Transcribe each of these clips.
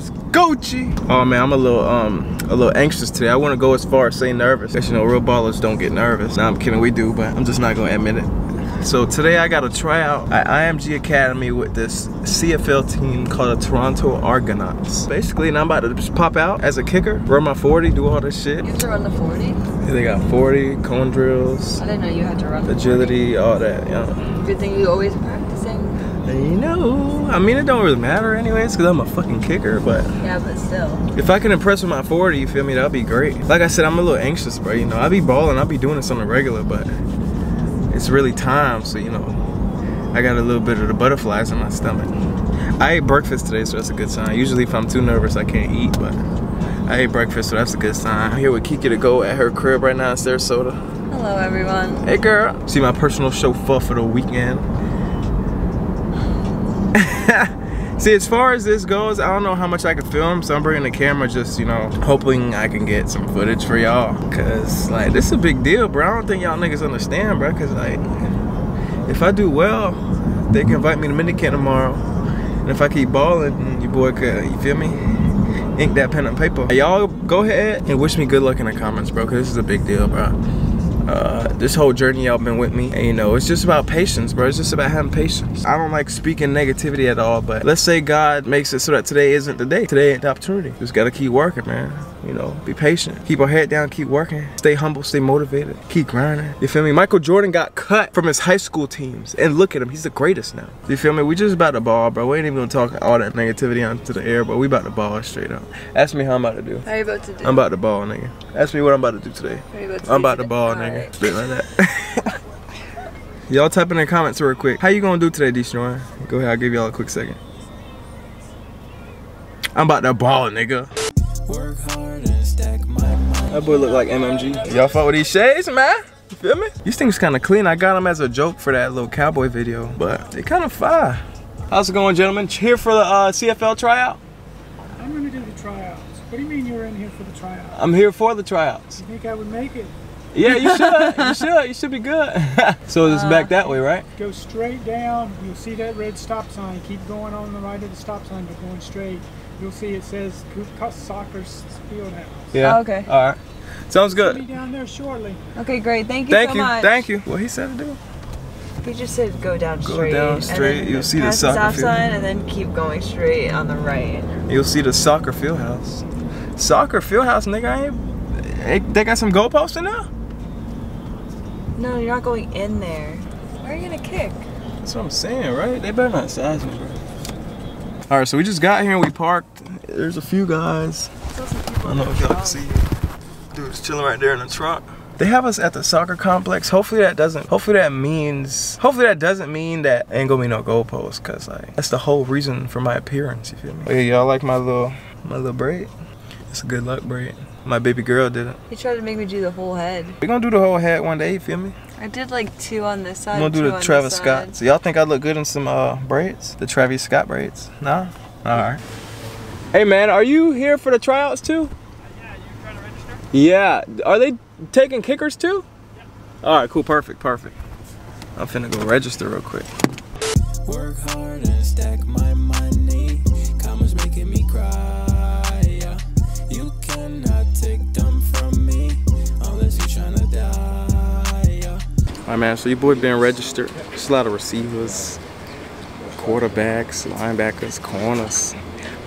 was Gucci. Oh man, I'm a little um a little anxious today. I want to go as far as say nervous. Cause you know real ballers don't get nervous. Nah, I'm kidding, we do, but I'm just not gonna admit it. So today I got a tryout at IMG Academy with this CFL team called the Toronto Argonauts. Basically, and I'm about to just pop out as a kicker, run my 40, do all this shit. You have to run the 40? They got 40, cone drills, I didn't know you had to run agility, all that, yeah. Good thing you always practicing. You know, I mean, it don't really matter anyways, because I'm a fucking kicker, but Yeah, but still. if I can impress with my 40, you feel me, that'd be great. Like I said, I'm a little anxious, bro, you know. I be balling, I be doing this on the regular, but it's really time, so, you know, I got a little bit of the butterflies in my stomach. I ate breakfast today, so that's a good sign. Usually if I'm too nervous, I can't eat, but I ate breakfast, so that's a good sign. I'm here with Kiki to go at her crib right now in Sarasota. Hello, everyone. Hey girl. See my personal chauffeur for the weekend. See, as far as this goes, I don't know how much I can film, so I'm bringing the camera just, you know, hoping I can get some footage for y'all. Cause, like, this is a big deal, bro. I don't think y'all niggas understand, bro. Cause, like, if I do well, they can invite me to minicamp tomorrow. And if I keep balling, your boy could, you feel me? Ink that pen and paper. Y'all go ahead and wish me good luck in the comments, bro, cause this is a big deal, bro. Uh, this whole journey y'all been with me and you know it's just about patience bro. It's just about having patience. I don't like speaking negativity at all but let's say god makes it so that today isn't the day. Today ain't the opportunity. Just gotta keep working man you know be patient keep our head down keep working stay humble stay motivated keep grinding you feel me michael jordan got cut from his high school teams and look at him he's the greatest now you feel me we just about to ball bro we ain't even gonna talk all that negativity onto the air but we about to ball straight up ask me how i'm about to do How you about to do? i'm about to ball nigga ask me what i'm about to do today How you about to I'm about to ball, nigga. Spit like that. y'all type in the comments real quick. How you gonna do today, Deshaun? Go ahead, I'll give y'all a quick second. I'm about to ball, nigga. Work hard and stack my money. That boy look like MMG. Y'all fuck with these shades, man? You feel me? These things kind of clean. I got them as a joke for that little cowboy video, but they kind of fire. How's it going, gentlemen? Here for the uh, CFL tryout? I'm going to do the tryouts. What do you mean you're in here for the tryouts? I'm here for the tryouts. You think I would make it? Yeah, you should. you should. You should be good. so it's back that way, right? Go straight down. You'll see that red stop sign. Keep going on the right of the stop sign, but going straight. You'll see it says Coop Soccer Field House. Yeah. Oh, okay. All right. Sounds good. We'll Be down there shortly. Okay, great. Thank you Thank so you. much. Thank you. What he said to do? He just said go down Go straight. Go down straight, you'll see the pass soccer stop field. sign and then keep going straight on the right. You'll see the soccer field house. Soccer field house, nigga. I ain't, ain't- they got some goalposts in there? No, you're not going in there. Where are you gonna kick? That's what I'm saying, right? They better not size me, bro. All right, so we just got here and we parked. There's a few guys. I don't know if y'all can see. Dude's chilling right there in the truck. They have us at the soccer complex. Hopefully that doesn't. Hopefully that means. Hopefully that doesn't mean that ain't gonna be no goalposts, cause like that's the whole reason for my appearance. You feel me? Oh, yeah, y'all like my little my little braid? It's a good luck braid. My baby girl did it. He tried to make me do the whole head. We're gonna do the whole head one day. You feel me? I did like two on this side. I'm gonna do the on Travis this Scott. So y'all think I look good in some uh, braids? The Travis Scott braids? Nah? Alright. Hey man, are you here for the tryouts too? Yeah, you trying to register? Yeah. Are they taking kickers too? Alright, cool, perfect, perfect. I'm finna go register real quick. Work hard and stack my money. Commas making me cry. Yeah. Alright man, so your boy been registered. There's a lot of receivers, quarterbacks, linebackers, corners.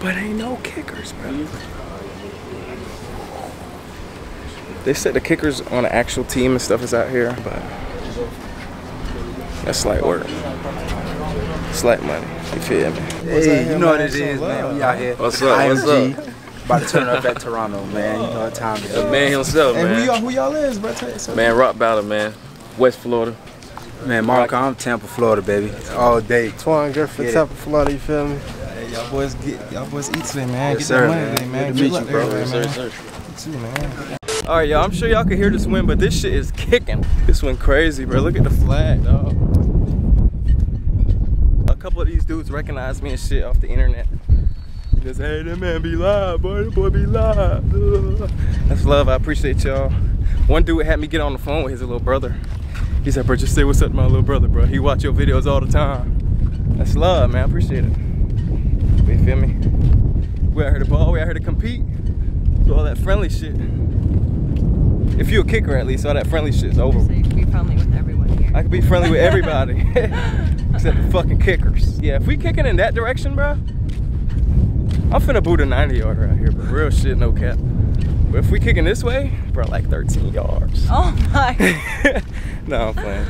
But ain't no kickers, bro. They said the kickers on the actual team and stuff is out here, but that's slight work. Slight money. You feel me? Hey, you know what it is, man. We out here. What's up? What's up? About to turn up at Toronto, man. You know what time it The man himself, And who man. y'all, who y'all is, bro? Man, rock battle, man. West Florida. Man, Marco, I'm Tampa, Florida, baby. All day. Twan Griffin, Get it. Tampa, Florida, you feel me? Hey, y'all boys get y'all boys eat today, man. Yes, get sir, that money man. today, man. Good to meet you, bro. everybody, man. You too, man. All right, y'all. I'm sure y'all can hear this wind, but this shit is kicking. This went crazy, bro. Look at the flag, dog. A couple of these dudes recognize me and shit off the internet. Just hey, that man be live, boy. That boy be live. Ugh. That's love. I appreciate y'all. One dude had me get on the phone with his little brother. He said, bro, just say what's up to my little brother, bro. He watch your videos all the time. That's love, man. I appreciate it. You feel me? We out here to ball. We out here to compete. Do all that friendly shit. If you a kicker, at least all that friendly shit's over. So you can be friendly with everyone here. I can be friendly with everybody except the fucking kickers. Yeah, if we kicking in that direction, bro, I'm finna boot a 90 yarder out here, but real shit, no cap. But if we kicking this way, bro, like 13 yards. Oh my. no, I'm playing.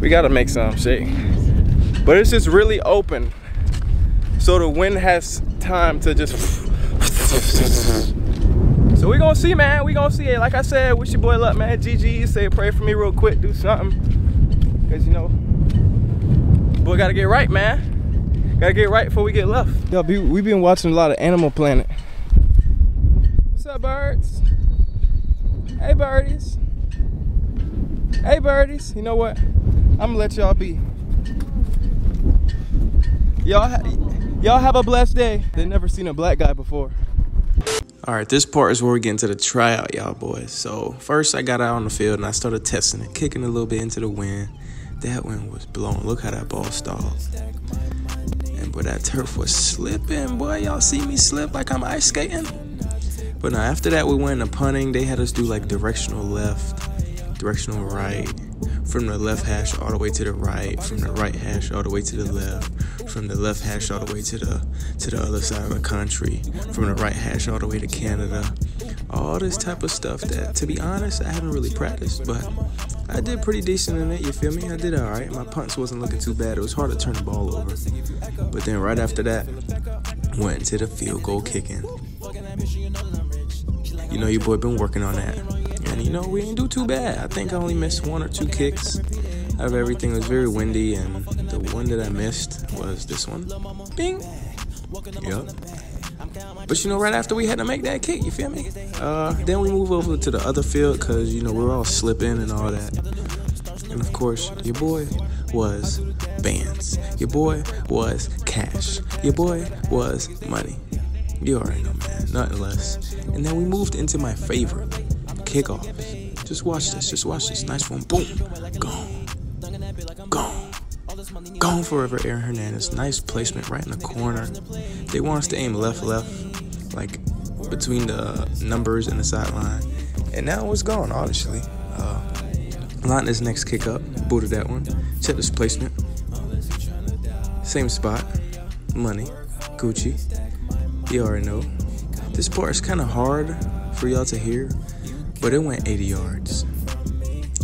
We gotta make some shake. But it's just really open. So the wind has time to just. So we gonna see, man. We gonna see it. Like I said, wish your boy luck, man. GG, say a prayer for me real quick. Do something. Cause you know, boy gotta get right, man. Gotta get right before we get left. Yo, we we been watching a lot of Animal Planet. What's up, birds? Hey, birdies. Hey, birdies. You know what? I'm gonna let y'all be. Y'all, y'all have a blessed day. They never seen a black guy before. All right, this part is where we get into the tryout, y'all boys. So first, I got out on the field and I started testing it, kicking a little bit into the wind. That wind was blowing. Look how that ball stalled. And boy, that turf was slipping. Boy, y'all see me slip like I'm ice skating. But now after that, we went into punting. They had us do like directional left, directional right, from the left hash all the way to the right, from the right hash all the way to the left, from the left hash all the way to the to the other side of the country, from the right hash all the way to Canada. All this type of stuff that, to be honest, I haven't really practiced, but I did pretty decent in it. You feel me? I did all right. My punts wasn't looking too bad. It was hard to turn the ball over, but then right after that, went to the field goal kicking. You know, your boy been working on that. You know, we didn't do too bad. I think I only missed one or two kicks out of everything. It was very windy, and the one that I missed was this one. Bing! Yep. But you know, right after we had to make that kick, you feel me? Uh, then we move over to the other field because you know we're all slipping and all that. And of course, your boy was bands. Your boy was cash. Your boy was money. You already know, man. Nothing less. And then we moved into my favorite kickoffs. Just watch this. Just watch this. Nice one. Boom. Gone. Gone. Gone forever, Aaron Hernandez. Nice placement right in the corner. They want us to aim left, left, like between the numbers and the sideline. And now it's gone, honestly. Uh, line this next kick up. Booted that one. Check this placement. Same spot. Money. Gucci. You already know. This part is kind of hard for y'all to hear, but it went 80 yards.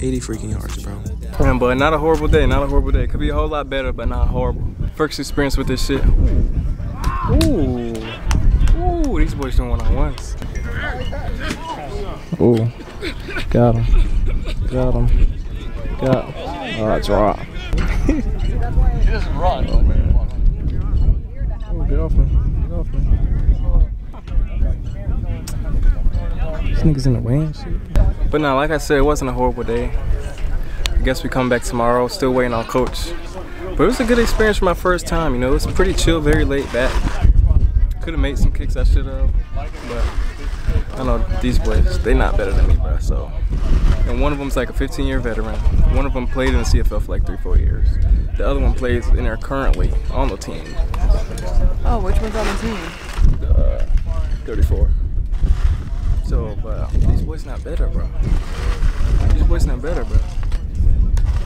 80 freaking yards, bro. Man, but not a horrible day, not a horrible day. Could be a whole lot better, but not horrible. First experience with this shit. Ooh. Ooh, these boys doing one-on-ones. Ooh. Got him. Got him. Got him. Oh, that's right. He doesn't run. Oh, man. Oh, get off me. Get off me. Nigga's in the way and shit. But now, like I said, it wasn't a horrible day. I guess we come back tomorrow. Still waiting on coach. But it was a good experience for my first time. You know, it was pretty chill, very laid back. Could have made some kicks I should have, but I know these boys, they not better than me, bro. So, and one of them's like a 15 year veteran. One of them played in the CFL for like three, four years. The other one plays in there currently on the team. Oh, which one's on the team? Uh, 34. So, but these boys not better, bro. These boys not better, bro.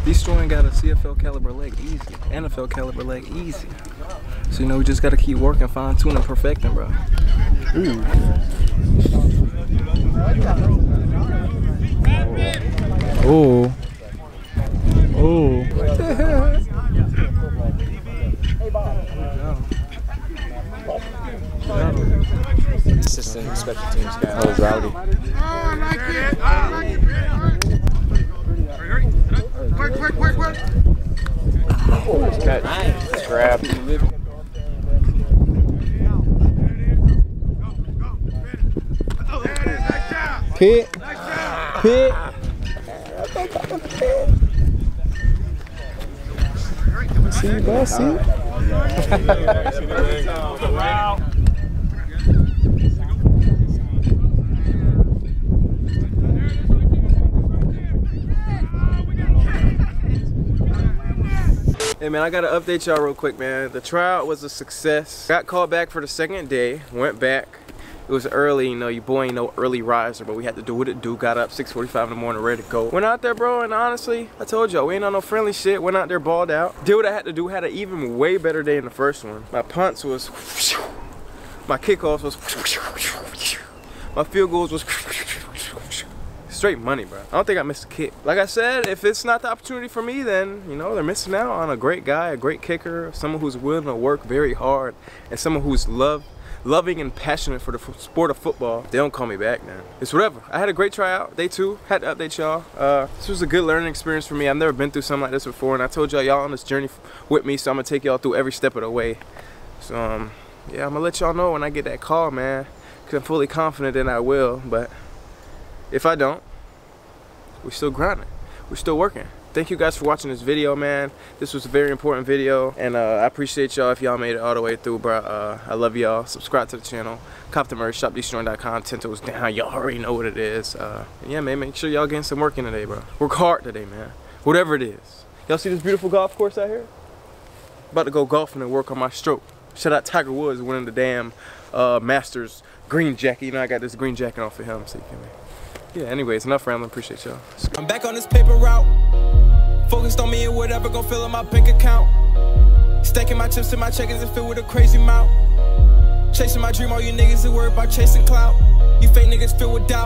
These throwing got a CFL caliber leg easy, NFL caliber leg easy. So you know we just gotta keep working, fine tuning, perfecting, bro. Ooh. Ooh. Catch. Nice. Grab. Pit. Pit. See, bro, see? Hey man, I gotta update y'all real quick, man. The tryout was a success. Got called back for the second day, went back. It was early, you know, your boy ain't no early riser, but we had to do what it do. Got up 6.45 in the morning, ready to go. Went out there, bro, and honestly, I told y'all, we ain't on no friendly shit. Went out there, balled out. Did what I had to do, had an even way better day in the first one. My punts was, my kickoffs was, my field goals was straight money, bro. I don't think I missed a kick. Like I said, if it's not the opportunity for me, then, you know, they're missing out on a great guy, a great kicker, someone who's willing to work very hard, and someone who's loved loving and passionate for the sport of football, they don't call me back, man. It's whatever. I had a great tryout, day two. Had to update y'all. Uh, this was a good learning experience for me. I've never been through something like this before, and I told y'all y'all on this journey with me, so I'm gonna take y'all through every step of the way. So, um, yeah, I'm gonna let y'all know when I get that call, man, because I'm fully confident that I will, but if I don't, we're still grinding. We're still working. Thank you guys for watching this video man. This was a very important video and uh, I appreciate y'all if y'all made it all the way through bro. Uh, I love y'all. Subscribe to the channel. Cop the merch shopdeestroying.com 10 toes down. Y'all already know what it is. Uh, yeah man make sure y'all getting some work in today bro. Work hard today man. Whatever it is. Y'all see this beautiful golf course out here? About to go golfing and work on my stroke. Shout out Tiger Woods winning the damn uh, Masters green jacket. You know I got this green jacket off of him so you me yeah anyways enough rambling appreciate y'all I'm back on this paper route Focused on me and whatever gon' fill in my bank account. Stacking my chips in my checkers and fill with a crazy amount. Chasing my dream, all you niggas that worry about chasing clout. You fake niggas filled with doubt.